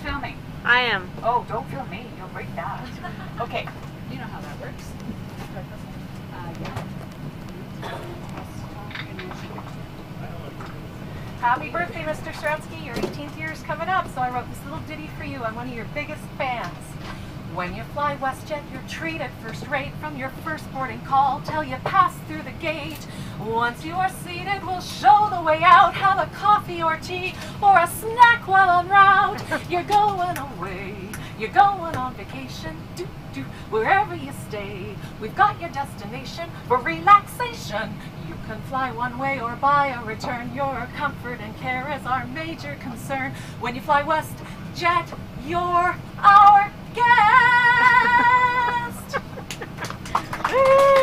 filming? I am. Oh, don't film me. You'll break that. Okay. You know how that works. Uh, yeah. Happy birthday, Mr. Saretsky. Your 18th year is coming up, so I wrote this little ditty for you. I'm one of your biggest fans. When you fly WestJet, you're treated first rate from your first boarding call till you pass through the gate. Once you are seated, we'll show way out. Have a coffee or tea or a snack while en route. You're going away. You're going on vacation. Do, do, wherever you stay. We've got your destination for relaxation. You can fly one way or buy a return. Your comfort and care is our major concern. When you fly west, jet, you're our guest.